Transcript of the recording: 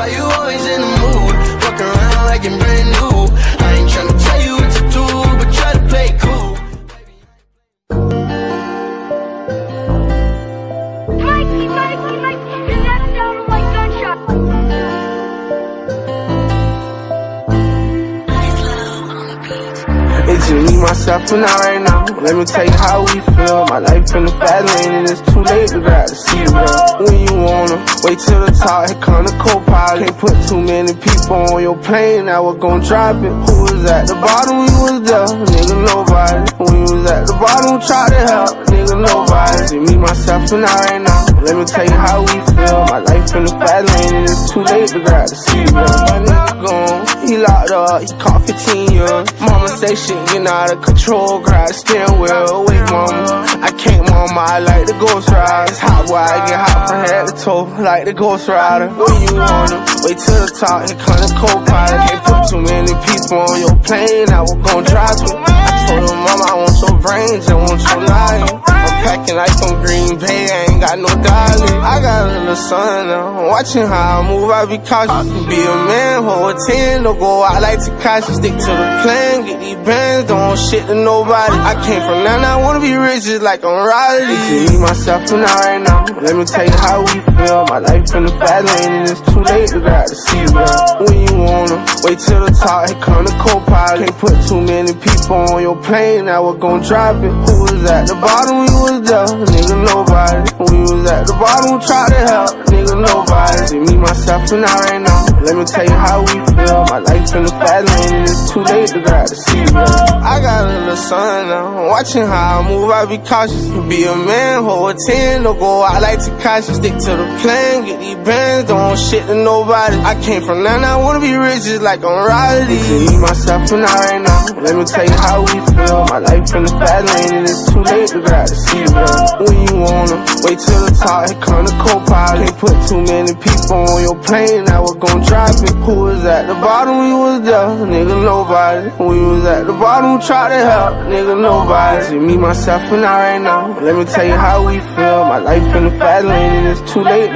why you always in the mood? Walk around like you're just me, myself, and I right now. Let me tell you how we feel. My life in the fast lane, and it's too late to grab the seat, bro. When you wanna wait till the top, here come the co-pilot. Can't put too many people on your plane, now we're gon' drop it. Who was at the bottom? We was there, nigga, nobody. When we was at the bottom, try to help, nigga, nobody. Just me, myself, and I right now. Let me tell you how we feel. My life in the fast lane, and it's too late to grab the seat, bro. My nigga gone, he locked up, he caught 15 years. Mama say shit getting out of control, grab steering wheel. Wait, mama, I can't, mama, I like the ghost ride. It's hot, I get hot from head to toe, like the ghost rider. When you wanna wait till the top, here come the co-pilot. Can't put too many people on your plane, I was gon' drop it. I told her, mama, I want your brains, I want your lying. I'm packing like from Green Bay, got no darling. I got a little son now, watching how I move, I be cautious. Be a man, hold a 10, don't go out like Tekashi. Stick to the plan, get these bands, don't shit to nobody. I came from nothing, I wanna be rich just like I'm. It's me, myself, and I right now. Let me tell you how we feel. My life in the fast lane, and it's too late to grab the seat. When you wanna wait till the top, here come the co-pilot. Can't put too many people on your plane, now we're gon' drop it. Who was at the bottom? We was there, nigga, nobody. We was at the bottom, try to help, nigga, nobody. It's me, myself, and I right now. Let me tell you how we feel. My life in the fast lane, and it's too late to grab the seat. I got a little son now, watching how I move, I be cautious. Be a man, hold a 10, don't go out like Tekashi. Stick to the plan, get these bands, don't want shit to nobody. I came from nothing, I wanna be rich just like I'm Riley. Myself, and I right now. Let me tell you how we feel. My life in the fast lane, and it's too late to grab the seat, bro. When you wanna wait till the top, here come the co-pilot. Can't put too many people on your plane, now we're gon' drop it. Who was at the bottom? We was there, nigga, nobody. We was at the bottom, try to help, nigga, nobody. It's me, myself, and I right now. Let me tell you how we feel. My life in the fast lane, and it's too late.